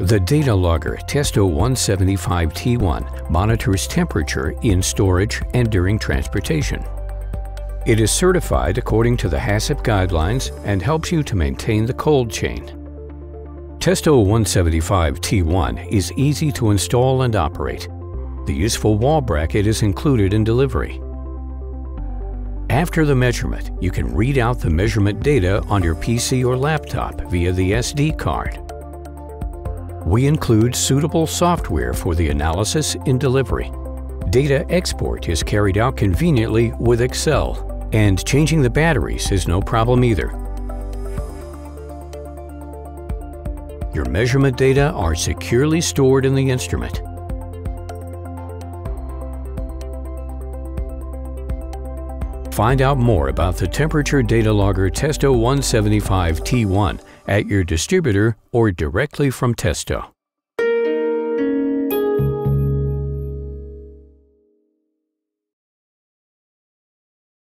The data logger Testo 175T1 monitors temperature in storage and during transportation. It is certified according to the HACCP guidelines and helps you to maintain the cold chain. Testo 175T1 is easy to install and operate. The useful wall bracket is included in delivery. After the measurement, you can read out the measurement data on your PC or laptop via the SD card. We include suitable software for the analysis in delivery. Data export is carried out conveniently with Excel, and changing the batteries is no problem either. Your measurement data are securely stored in the instrument. Find out more about the temperature data logger Testo 175 T1 at your distributor or directly from Testo.